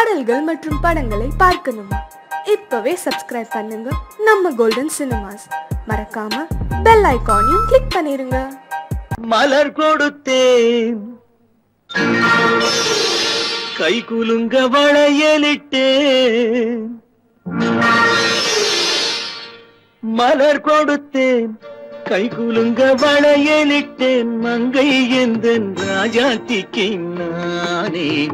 பாடல்கள் மற்றும் படங்களை பார்க்கணுமா. இப்பவே சப்ஸ்கிரைப் பண்ணுங்க. நம்ம கோல்டன் சினிமாஸ் மறக்காம பெல் ஐகானையும் கிளிக் பண்ணிருங்க. மலர் கொடுத்தேன். கை குலுங்க வளையலிட்டேன். மலர் கொடுத்தேன். கை குலுங்க வளையலிட்டேன். மங்கை எந்த ராஜாத்திக்கு நானே.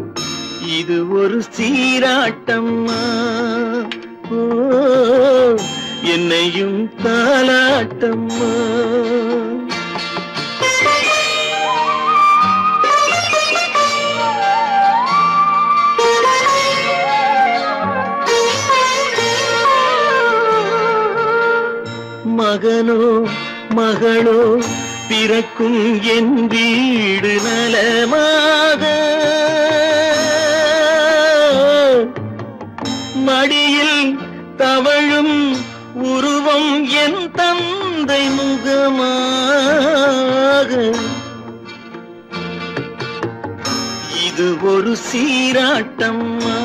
இது ஒரு சீராட்டம்மா. என்னையும் தாலாட்டம்மா மகனோ மகளோ பிறக்கும் என் வீடு நலமாக. தவழும் உருவம் என் தந்தை முகமாக. இது ஒரு சீராட்டம்மா.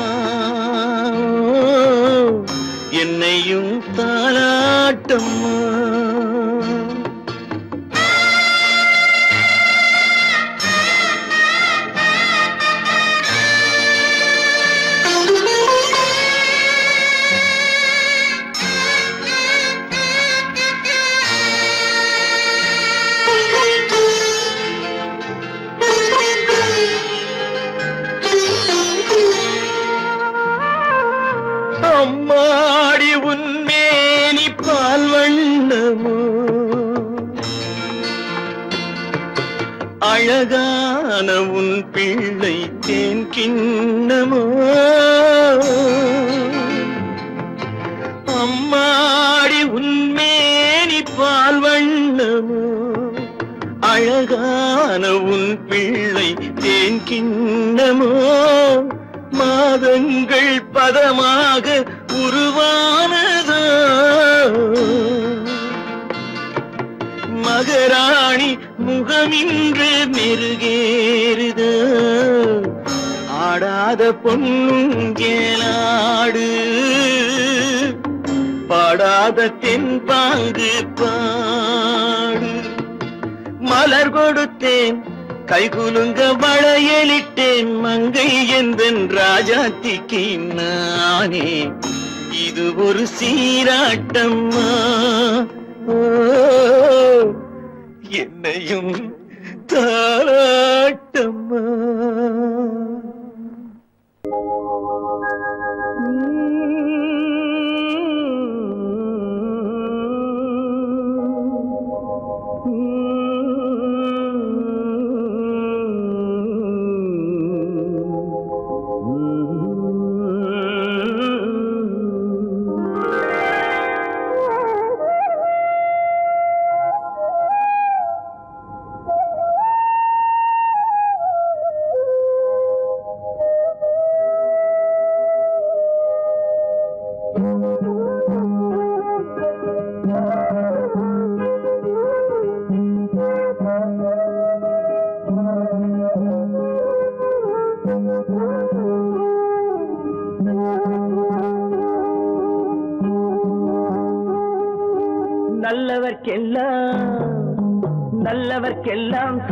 என்னையும் தாலாட்டம்மா பிள்ளை தேன் கிண்ணமோ? அம்மாடி உன்மேனி பால் வண்ணமோ? அழகான உன் பிள்ளை தேன் கிண்ணமோ? மாதங்கள் பதமாக உள்ளம் இன்று மெருகேறுது. ஆடாத பொண்ணும் பொன்னுங்கேலாடு பாடாத தென்பாங்கு பாடு. மலர் கொடுத்தேன் கைகுலுங்க வளையலிட்டேன் மங்கை எந்தன் ராஜாத்திக்கு நானே. இது ஒரு சீராட்டம்மா. ஓ, என்னையும் தாராட்டம்மா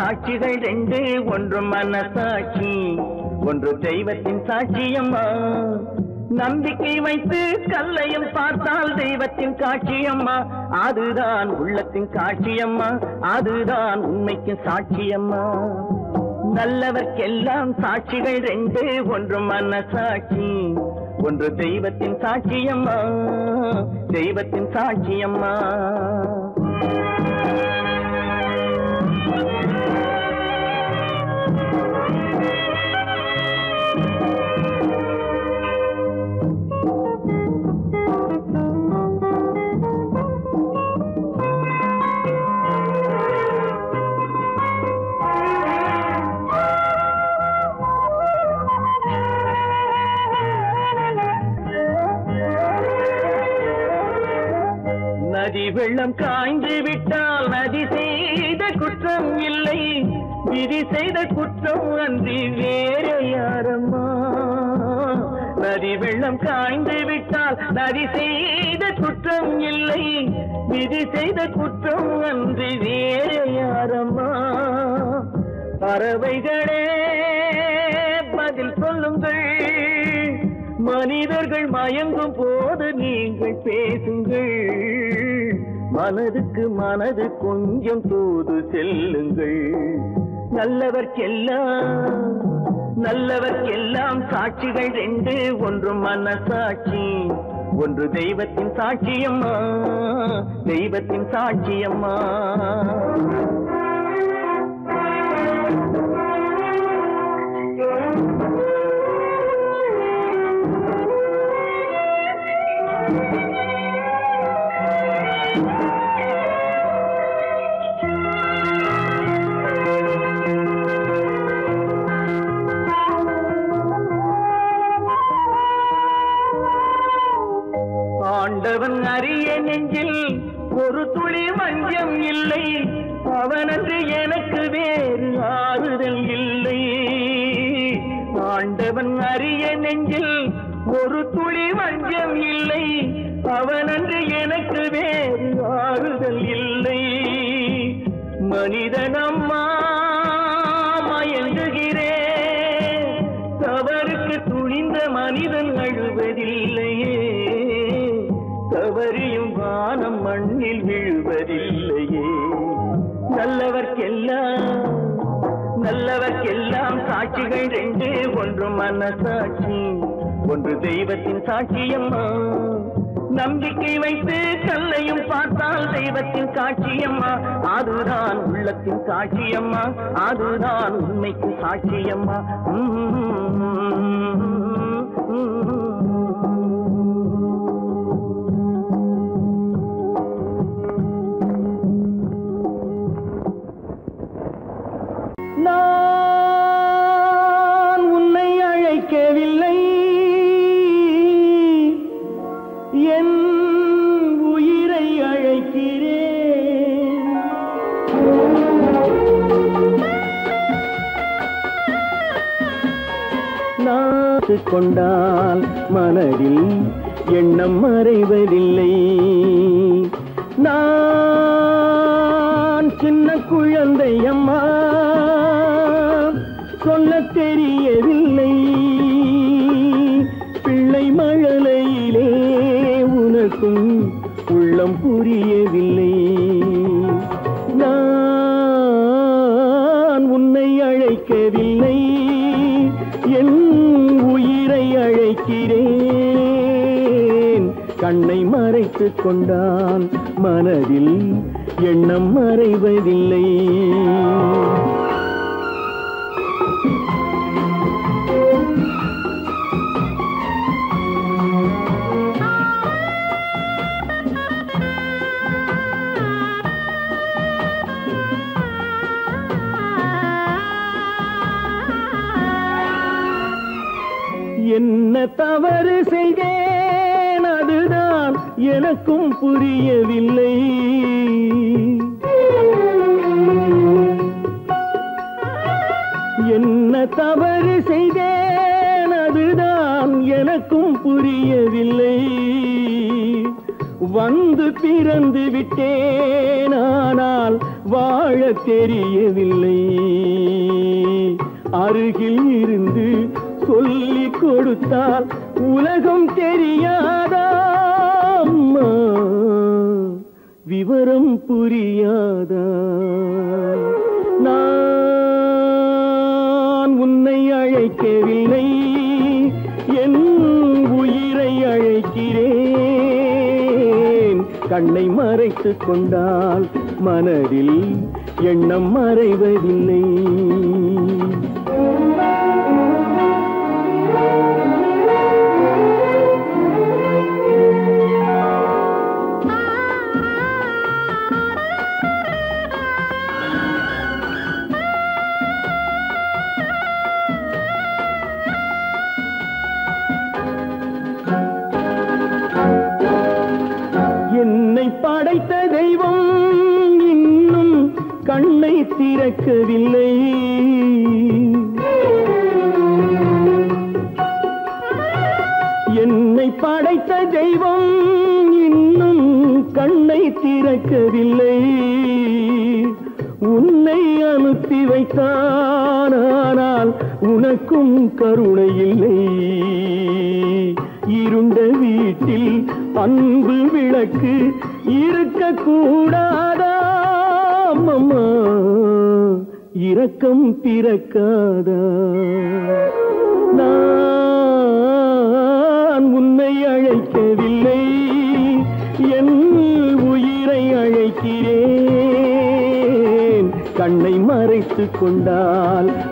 சாட்சிகள் ரெண்டு ஒன்று மனசாட்சி ஒன்று தெய்வத்தின் சாட்சியம்மா நம்பிக்கை வைத்து கல்லையும் பார்த்தால் தெய்வத்தின் காட்சியம்மா அதுதான் உள்ளத்தின் காட்சியம்மா அதுதான் உண்மைக்கு சாட்சியம்மா நல்லவர்க்கெல்லாம் சாட்சிகள் ரெண்டு ஒன்று மனசாட்சி ஒன்று தெய்வத்தின் சாட்சியம்மா தெய்வத்தின் சாட்சியம்மா நதி வெள்ளம் காய்ந்து விட்டால் நதி செய்த குற்றம் இல்லை. விதி செய்த குற்றம் அன்றி வேற யாரம்மா நதி வெள்ளம் காய்ந்து விட்டால் நதி செய்த குற்றம் இல்லை. விதி செய்த குற்றம் அன்றி வேறு யாரம்மா பறவைகளே பதில் சொல்லுங்கள். மனிதர்கள் மயங்கும் போது நீங்கள் பேசுங்கள். மனதுக்கு மனது கொஞ்சம் தூது செல்லுங்கள். நல்லவர்க்கெல்லாம் நல்லவர்க்கெல்லாம் சாட்சிகள் ரெண்டு ஒன்று மனசாட்சி ஒன்று தெய்வத்தின் சாட்சியம்மா. தெய்வத்தின் சாட்சியம்மா. ஆண்டவன் நெஞ்சில் ஒரு துளி மஞ்சம் இல்லை. அவனன்று எனக்கு வேறு ஆறுதல் இல்லை. ஆண்டவன் அரிய நெஞ்சில் ஒரு துளி மஞ்சம் இல்லை. அவனன்று எனக்கு வேறு ஆறுதல் இல்லை. மனிதனம்மா மயங்குகிறேன் தவறுக்கு துணிந்த மனிதன் அழுவதில்லை. தவறியும் வானம் மண்ணில் விழுவதில்லையே. நல்லவர்க்கெல்லாம் நல்லவர்க்கெல்லாம் சாட்சிகள் ரெண்டு ஒன்று மனசாட்சி ஒன்று தெய்வத்தின் சாட்சியம்மா நம்பிக்கை வைத்து கல்லையும் பார்த்தால் தெய்வத்தின் காட்சியம்மா அதுதான் உள்ளத்தின் காட்சியம்மா அதுதான் உண்மைக்கு சாட்சியம்மா நாத்து கொண்டால் மனதில் எண்ணம் மறைவதில்லை. கொண்டான். மனதில் எண்ணம் மறைவதில்லை. என்ன தவறு செய்தேன் எனக்கும் புரியவில்லை. என்ன தவறு செய்தேன் அதுதான் எனக்கும் புரியவில்லை. வந்து பிறந்து விட்டேன் ஆனால் வாழ தெரியவில்லை. அருகில் இருந்து சொல்லிக் கொடுத்தால் உலகம் தெரியாதா? விவரம் புரியாதா? நான் உன்னை அழைக்கவில்லை என் உயிரை அழைக்கிறேன். கண்ணை மறைத்து கொண்டால் மனதில் எண்ணம் மறைவதில்லை. திறக்கவில்லை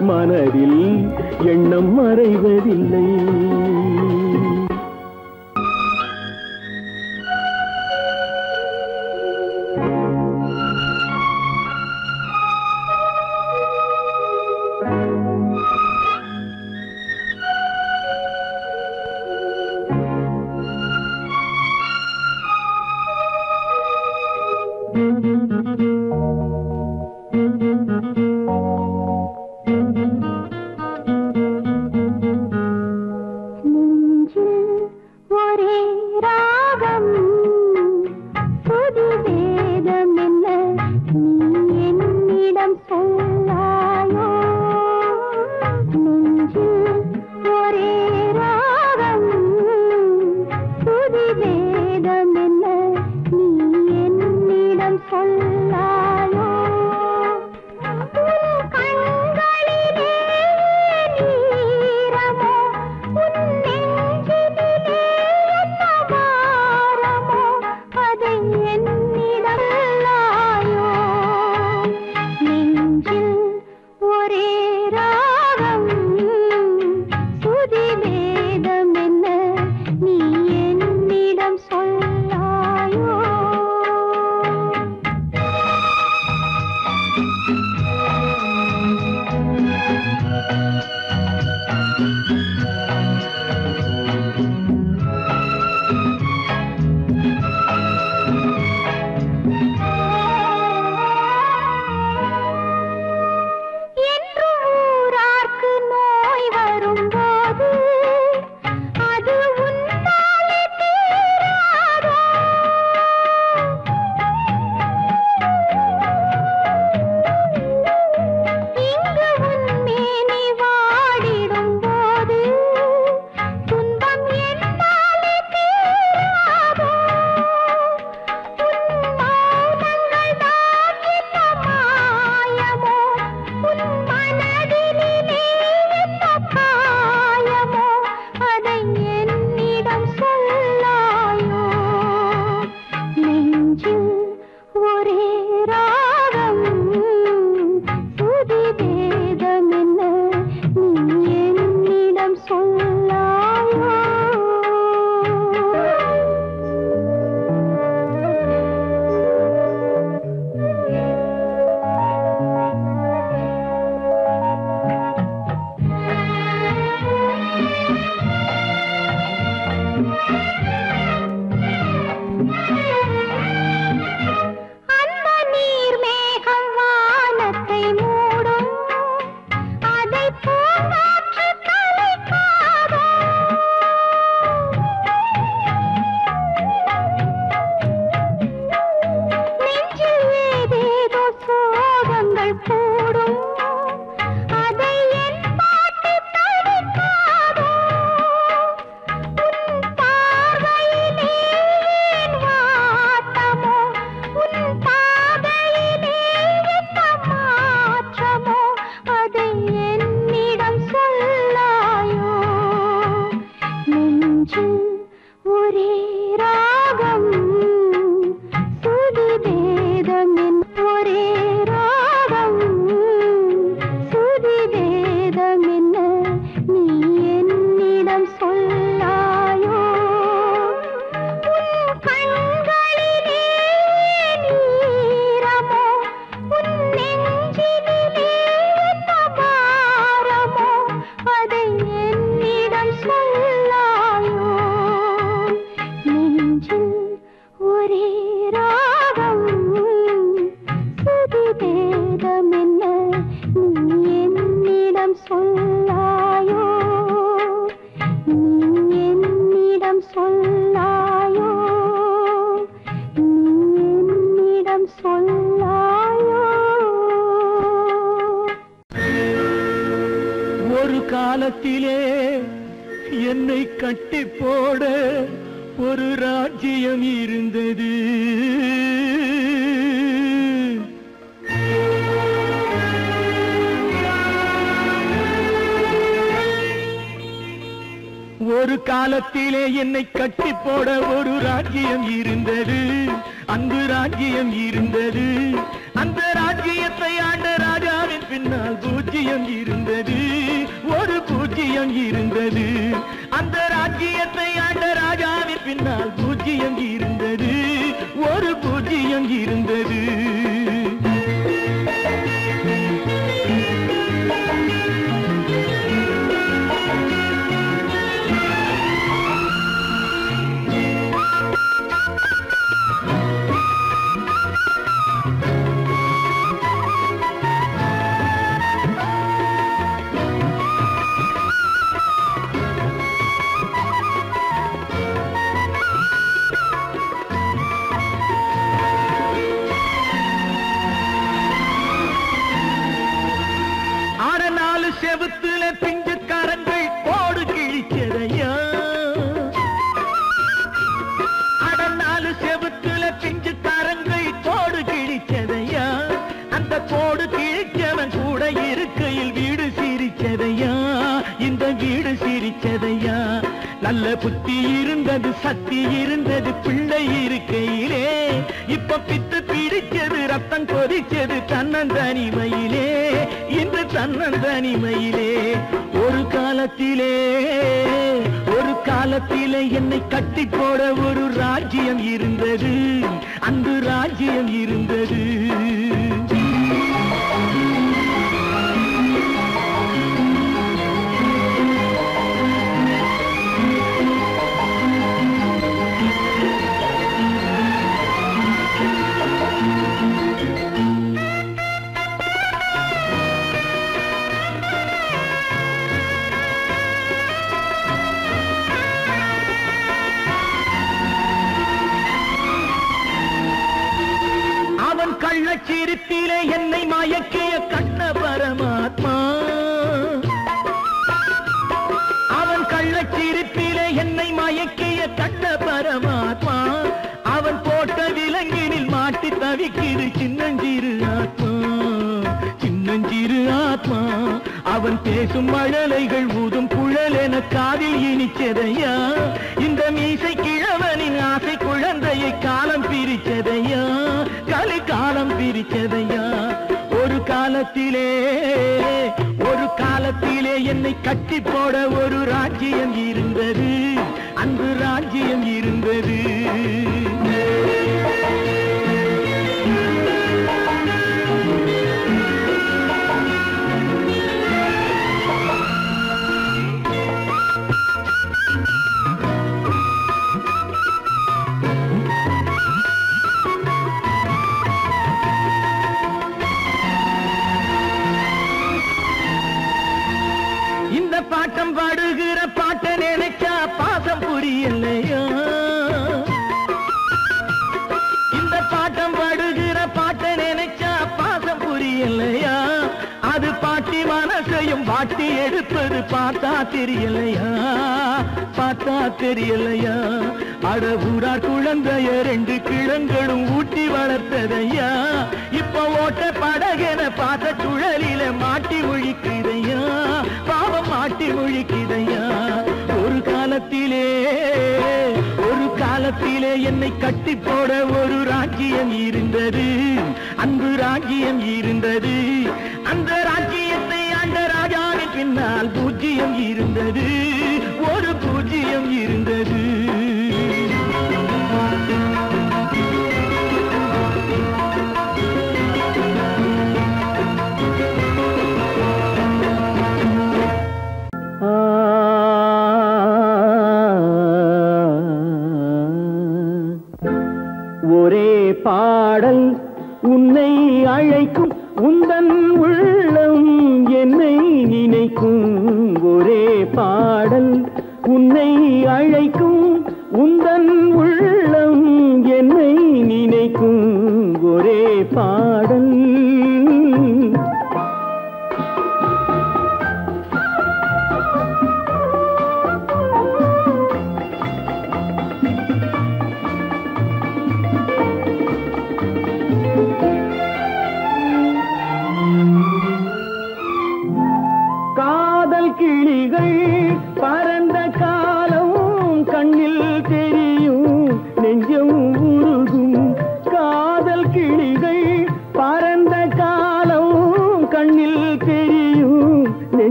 கொண்டால் கட்டி போட ஒரு ராஜ்யம் இருந்தது. அன்பு ராஜ்யம் என்னை கட்டி போட ஒரு அவன் பேசும் மழலைகள் ஊதும் குழல் என காதில் இனிச்சதையா? இந்த மீசை கிழவனின் ஆசை குழந்தையை காலம் பிரிச்சதையா? கலை காலம் பிரிச்சதையா? ஒரு காலத்திலே ஒரு காலத்திலே என்னை கட்டி போட ஒரு ராஜ்யம் இருந்தது. அன்பு ராஜ்யம் இருந்தது. பார்த்தா தெரியலையா? பார்த்தா தெரியலையா? அட ஊரார் குழந்தைய ரெண்டு கிழங்களும் ஊட்டி வளர்த்ததையா? இப்ப ஓட்ட படகென பார்த்த சுழலில மாட்டி முழிக்குதையா? பாவம் மாட்டி முழிக்குதையா? ஒரு காலத்திலே ஒரு காலத்திலே என்னை கட்டி போட ஒரு ராஜ்யம் இருந்தது. அன்பு ராஜ்யம் இருந்தது. அந்த பின்னால் பூஜ்ஜியம் இருந்தது.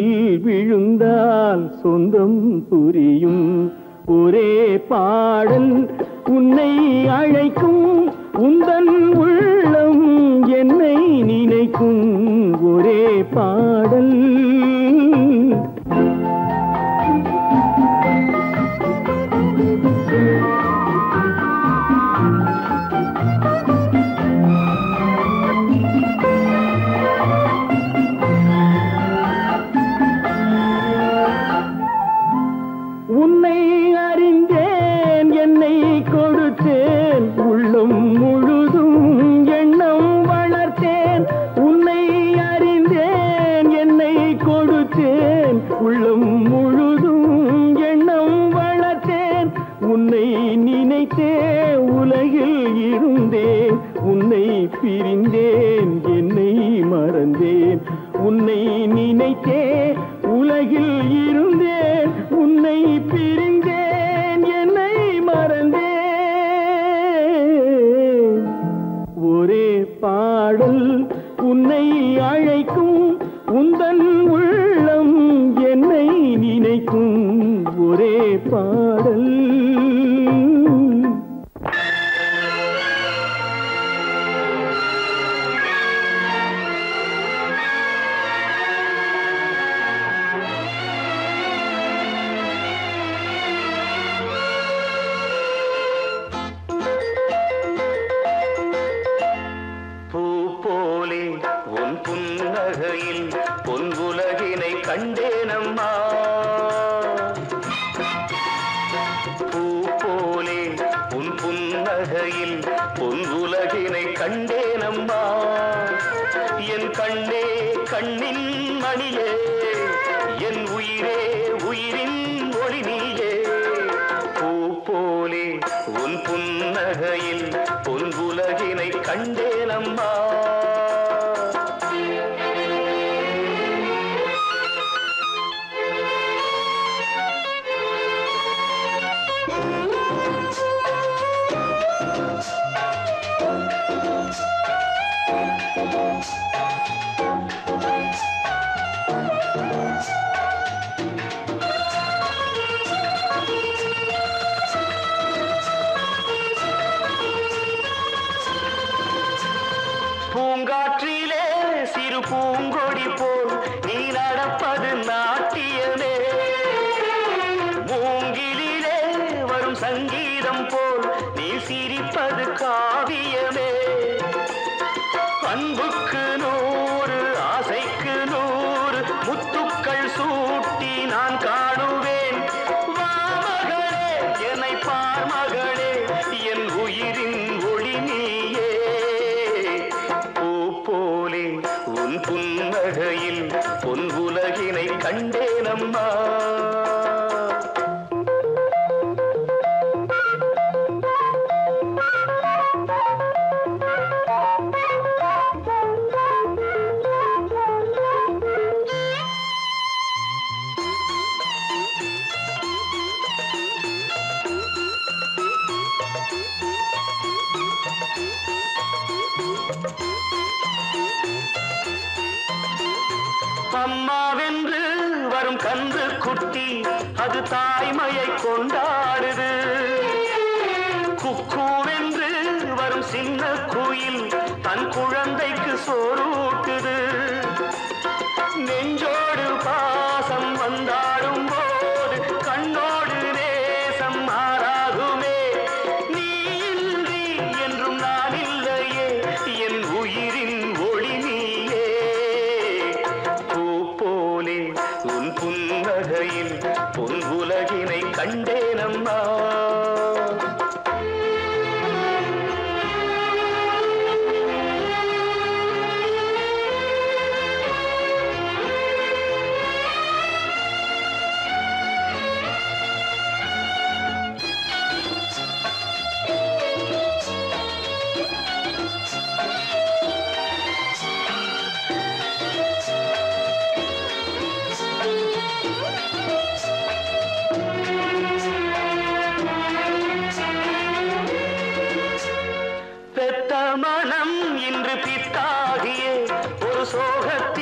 தோளில் விழுந்தால் சொந்தம் புரியும். ஒரே பாடல் உன்னை அழைக்கும். உந்தன் உள்ளம் என்னை நினைக்கும். ஒரே பாடல் கண்டே மனம் இன்று பித்தாகிய ஒரு சோகத்தில்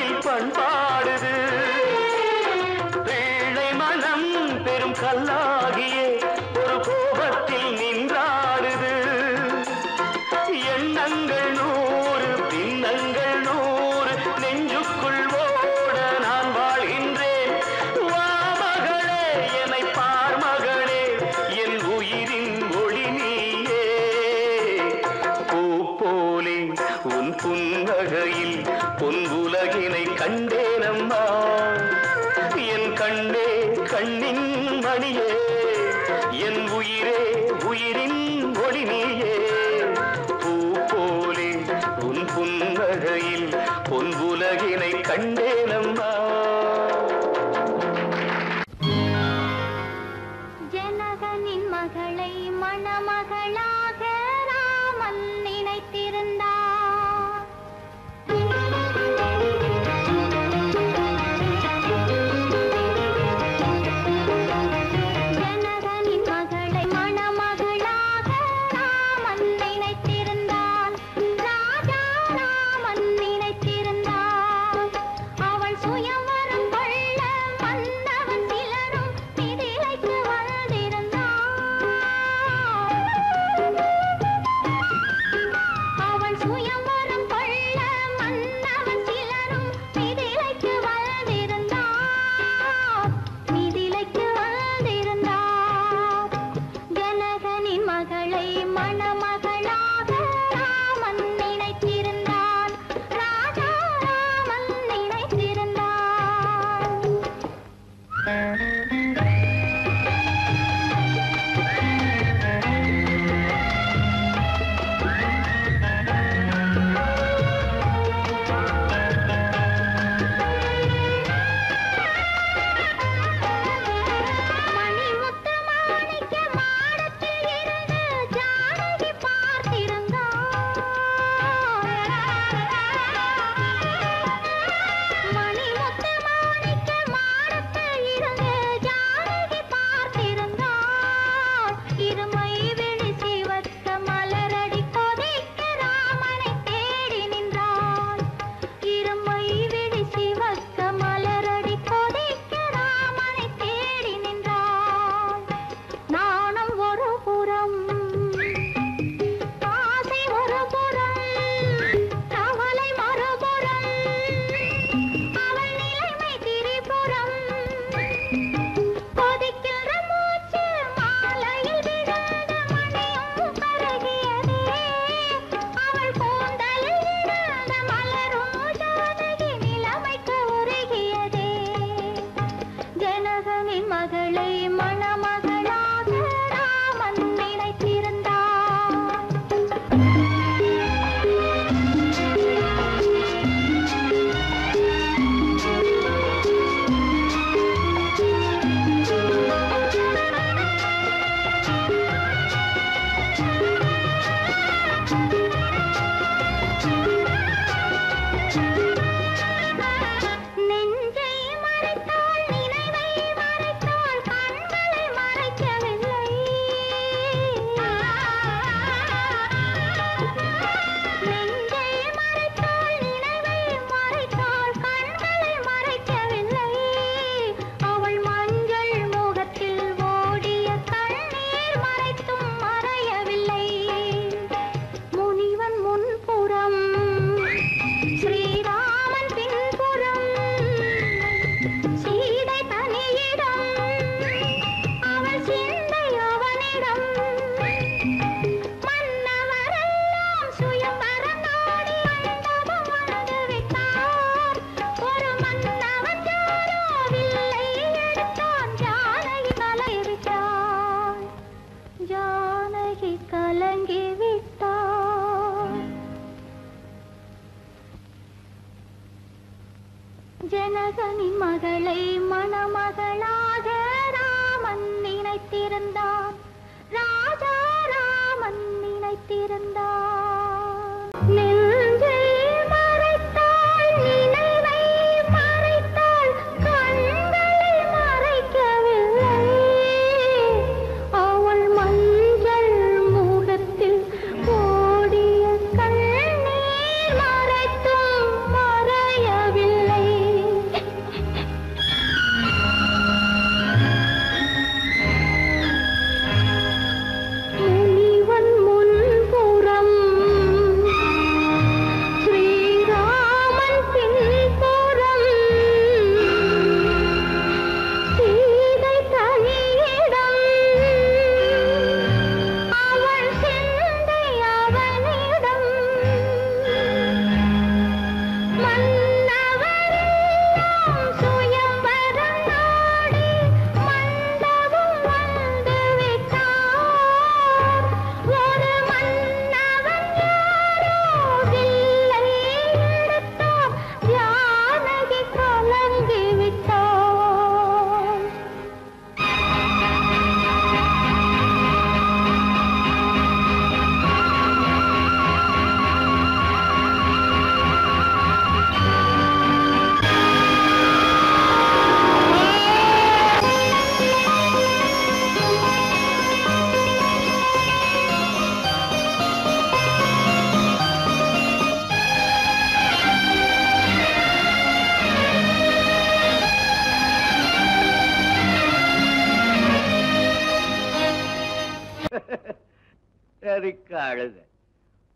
எதுக்கு அழுத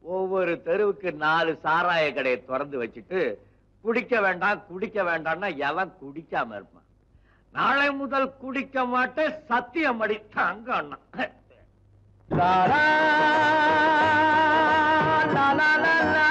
ஒவ்வொரு தெருவுக்கு நாலு சாராய கடையை திறந்து வச்சுட்டு குடிக்க வேண்டாம் குடிக்க வேண்டாம்னா எவன் குடிக்காம இருப்பான் நாளை முதல் குடிக்க மாட்டேன் சத்தியம் அடித்தாங்க அண்ணா லாலா, லாலா. லாலா,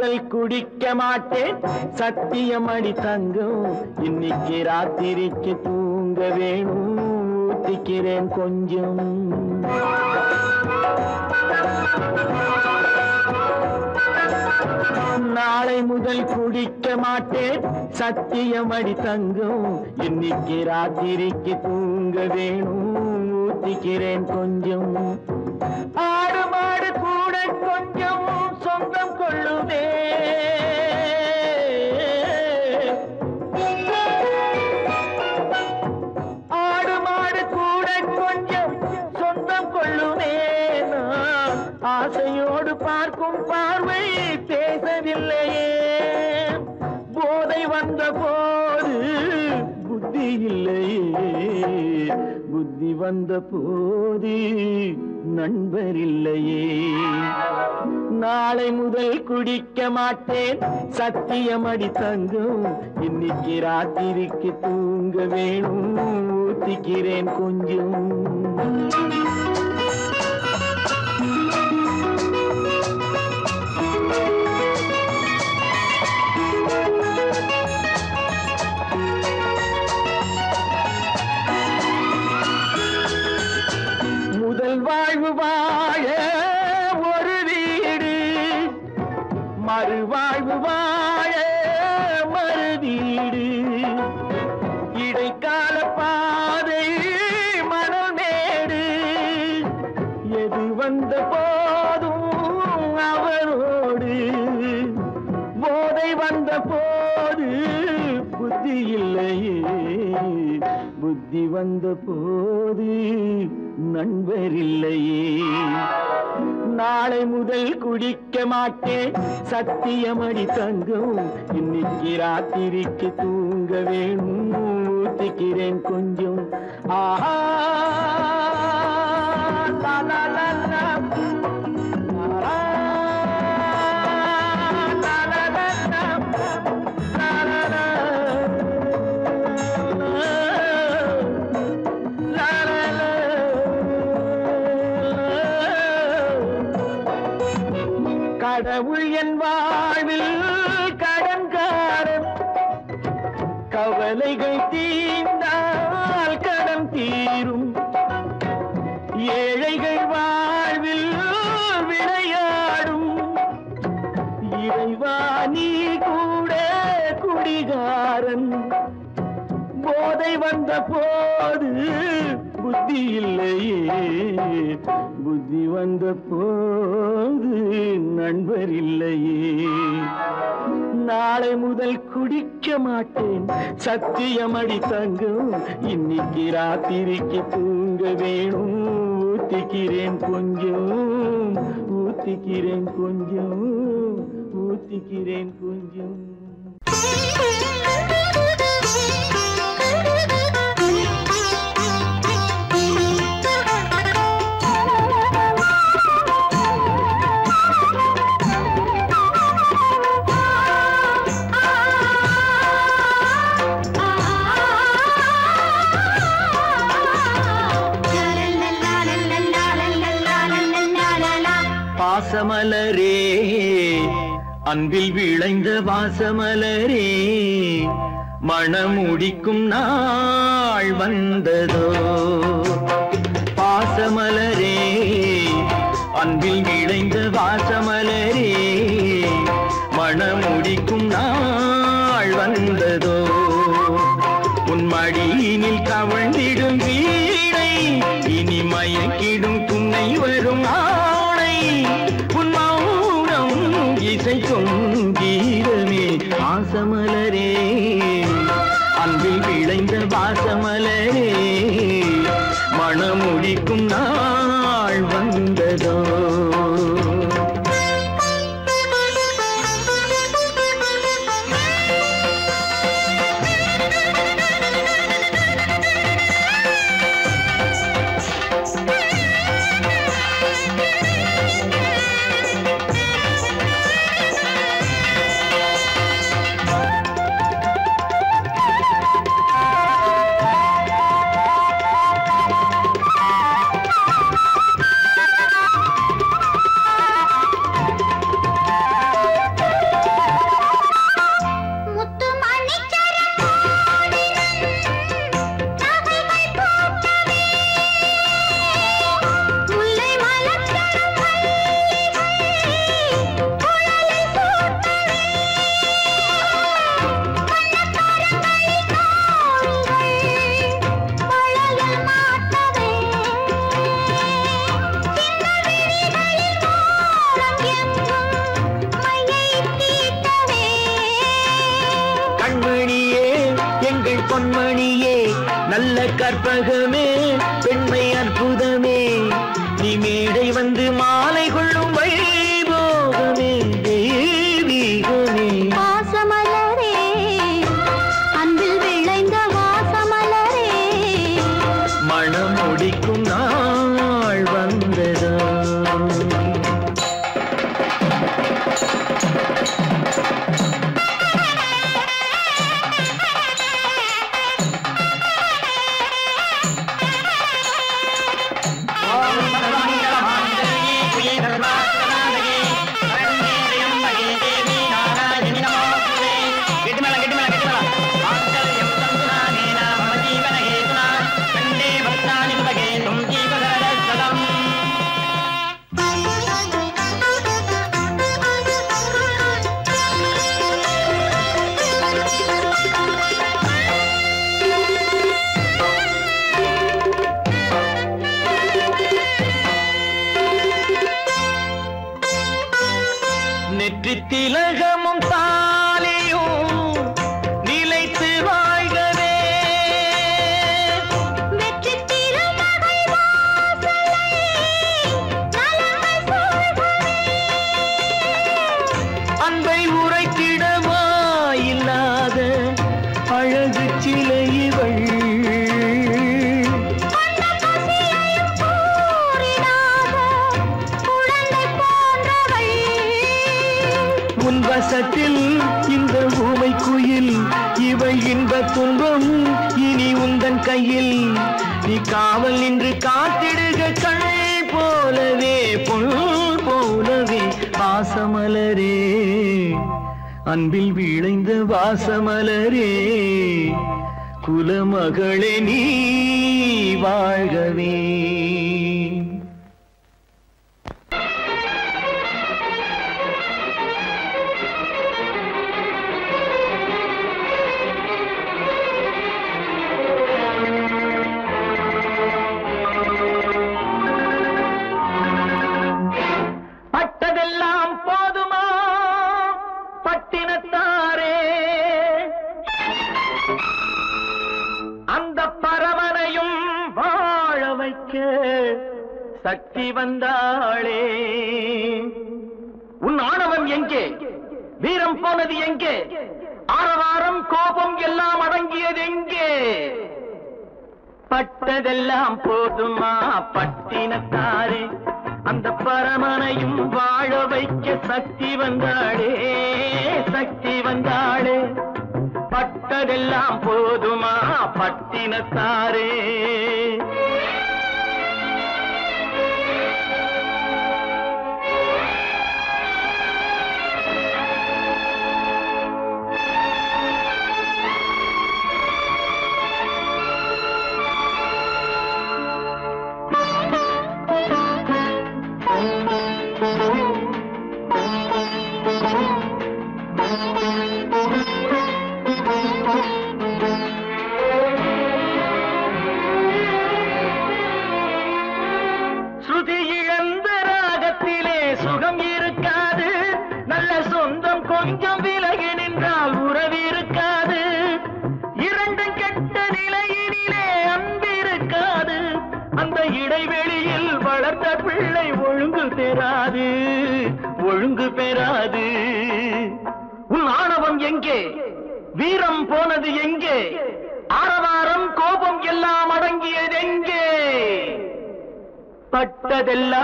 முதல் குடிக்க மாட்டேன். சத்தியம் அடி தங்கும். இன்னைக்கு ராத்திரிக்கு தூங்க வேணும். ஊத்திக்கிறேன் கொஞ்சம். நாளை முதல் குடிக்க மாட்டேன். சத்தியம் அடி தங்கும். இன்னைக்கு ராத்திரிக்கு தூங்க வேணும். ஊத்திக்கிறேன் கொஞ்சம். ஆடு மாடு கூட கொஞ்சம். கொள்ளுதே ஆடு மாடு கூட கொஞ்சம் சொந்தம் கொள்ளுமே நான். ஆசையோடு பார்க்கும் பார்வை பேசவில்லையே. போதை வந்த போது புத்தி இல்லையே. புத்தி வந்த போது நண்பர் இல்லையே நாளை முதல் குடிக்க மாட்டேன். சத்தியம் அடி தங்கம். இன்னைக்கு ராத்திரிக்கு தூங்க வேணும். ஊத்திக்கிறேன் கொஞ்சம். முதல் ஒரு வீடு. மறுவாழ்வு வாழ மறு வீடு. இடைக்கால பாதை மணல் மேடு. எது வந்த போதும் அவரோடு போதை வந்த போது புத்தி இல்லையே. புத்தி வந்த போது நண்பரில்லையே. நாளை முதல் குடிக்க மாட்டேன். சத்தியமடி தங்கம். இன்னைக்கு ராத்திரிக்கு தூங்க வேணும். ஊத்திக்கிறேன் கொஞ்சம். ஆஹா வாழ்வில் கடன்காரன். கவலைகள் தீர்ந்தால் கடன் தீரும். ஏழைகள் வாழ்வில் விளையாடும். இறைவா நீ கூட குடிகாரன். போதை வந்த போது புத்தி இல்லையே. புத்தி வந்த போது நண்பர் இல்லையே. நாளை முதல் குடிக்க மாட்டேன். சத்தியம் அடி தங்கும் இன்னைக்கு ராத்திரிக்கு தூங்க வேணும். ஊத்திக்கிறேன் கொஞ்சம் ஊத்திக்கிறேன் கொஞ்சம் ஊத்திக்கிறேன் கொஞ்சம். அன்பில் விளைந்த வாசமலரே மணமுடிக்கும் நாள் வந்ததோ? பாசமலரே அன்பில் விளைந்த இசைக்கும் கீதமே ஆசமலரே அன்பில் விளைந்த வாசமலரே. மனமுடிக்கும் நாள் வந்ததோ. வாசமலரே. அன்பில் விளைந்த வாசமலரே. குலமகளே நீ வாழ்கவே. கட்டி வந்தாளே. உன் ஆணவம் எங்கே? வீரம் போனது எங்கே? ஆரவாரம் கோபம் எல்லாம் அடங்கியது எங்கே? பட்டதெல்லாம் போதுமா பட்டினத்தாரே? அந்த பரமனையும் வாழ வைக்க சக்தி வந்தாளே சக்தி வந்தாளே. பட்டதெல்லாம் போதுமா பட்டினத்தாரே?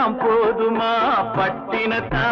போதுமா? பட்டினத்தான்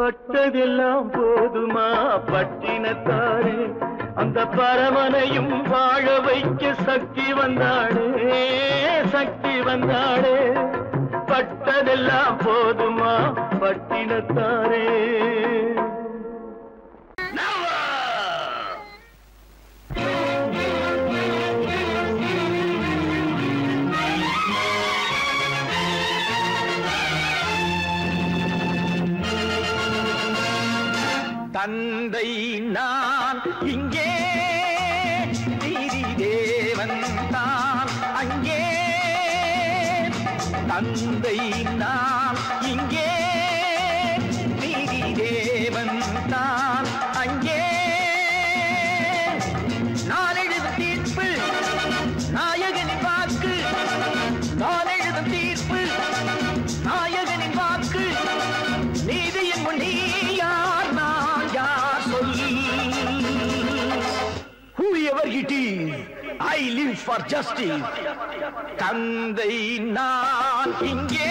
பட்டதெல்லாம் போதுமா? பட்டினத்தாரே அந்த பரமனையும் வாழ வைக்க சக்தி வந்தாளே சக்தி வந்தாளே. பட்டதெல்லாம் போதுமா? பட்டினத்தாரே. 南的。ஐ லிவ் ஃபார் ஜஸ்டிஸ் தந்தை நான் இங்கே.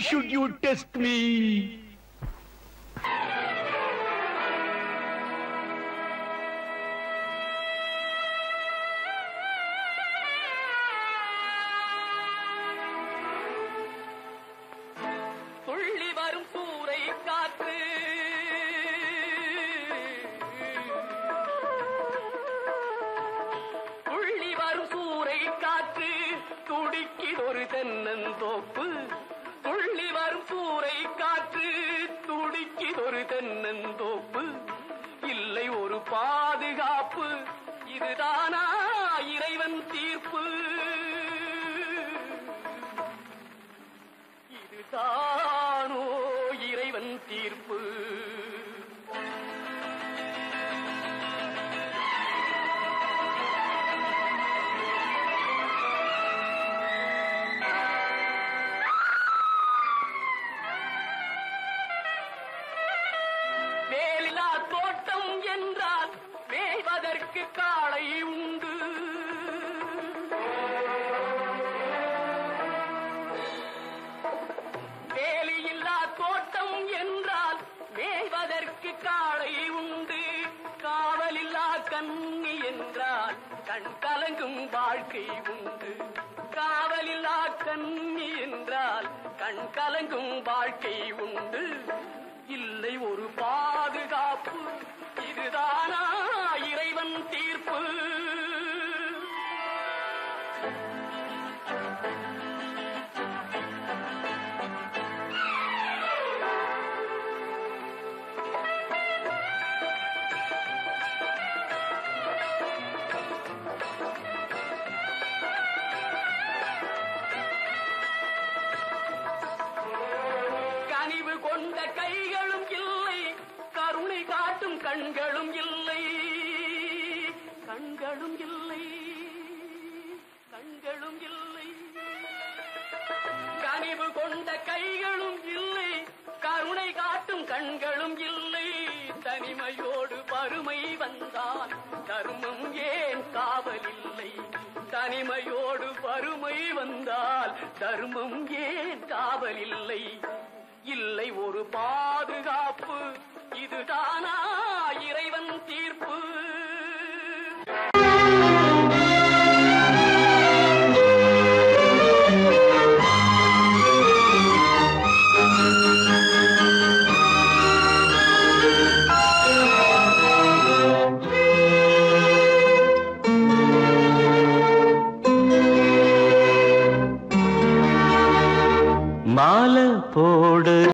should you test me? வாழ்க்கை உண்டு. காவலில்லா கண்ணி என்றால் கண் கலங்கும் வாழ்க்கை உண்டு. இல்லை ஒரு பாதுகாப்பு இதுதானா இறைவன் தீர்ப்பு? கண்களும் இல்லை தனிமையோடு பருமை வந்தான். தர்மம் ஏன் காவலில்லை? தனிமையோடு பருமை வந்தால் தர்மம் ஏன் காவலில்லை? இல்லை ஒரு பாதுகாப்பு இதுதானா இறைவன் தீர்ப்பு? போடு